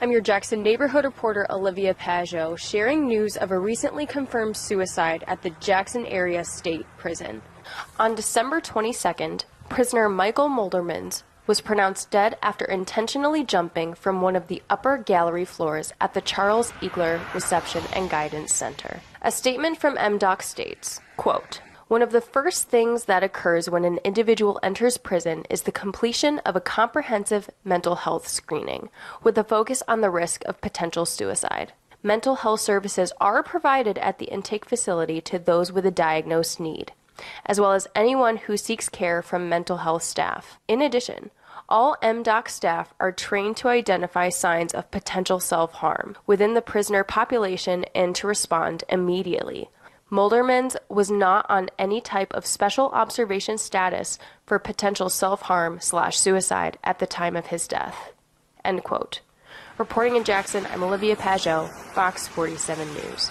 I'm your Jackson neighborhood reporter Olivia Pajot, sharing news of a recently confirmed suicide at the Jackson Area State Prison. On December 22nd, prisoner Michael Muldermans was pronounced dead after intentionally jumping from one of the upper gallery floors at the Charles Egeler Reception and Guidance Center. A statement from MDOC states, quote, one of the first things that occurs when an individual enters prison is the completion of a comprehensive mental health screening, with a focus on the risk of potential suicide. Mental health services are provided at the intake facility to those with a diagnosed need, as well as anyone who seeks care from mental health staff. In addition, all MDOC staff are trained to identify signs of potential self harm within the prisoner population and to respond immediately. Muldermans was not on any type of special observation status for potential self harm slash suicide at the time of his death. End quote. Reporting in Jackson, I'm Olivia Pajot, Fox 47 News.